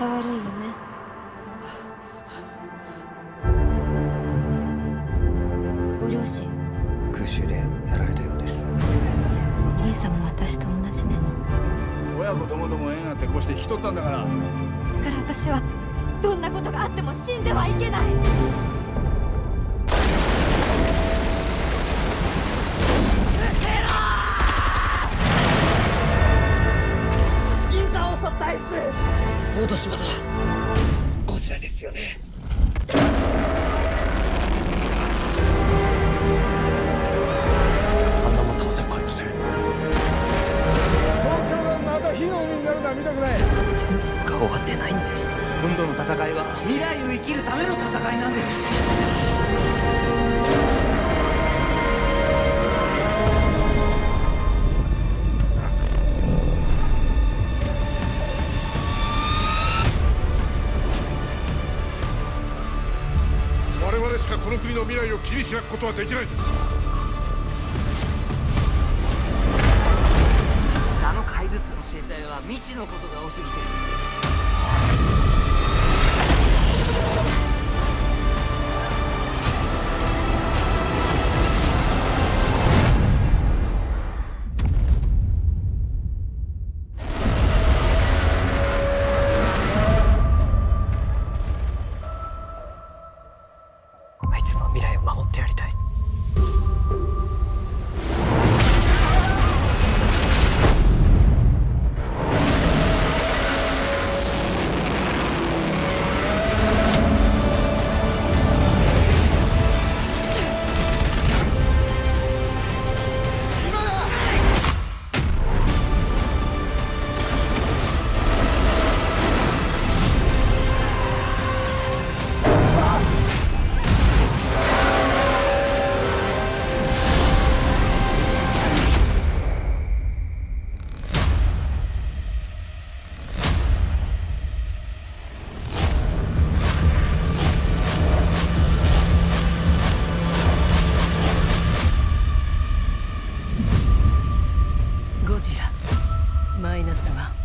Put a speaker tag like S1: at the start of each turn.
S1: た悪い夢ご両親。
S2: 空襲でやられたようです。
S1: 兄さんも私と同じね。
S3: 親子ともども縁あってこうして引き取ったんだから。だか
S1: ら私はどんなことがあっても死んではいけない
S4: 大戸島だこちらですよね。
S2: あんなもん倒せっかありません。東
S3: 京がまた火の海になるのは見たくない。
S5: 戦争が終わってないんです。
S6: 今度の戦いは
S7: 未来を生きるための戦いなんです
S8: 々しかこの国の未来を切り開くことはできない
S7: あの怪物の生態は未知のことが多す。ぎてる
S5: 守ってやりたい。
S1: マイナスは。